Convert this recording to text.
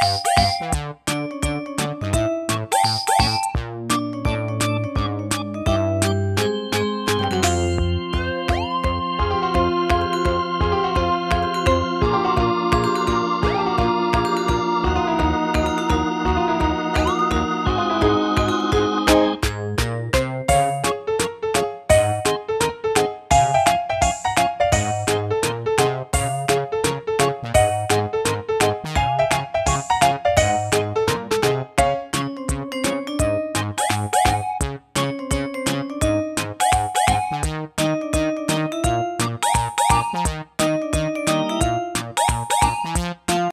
Woo!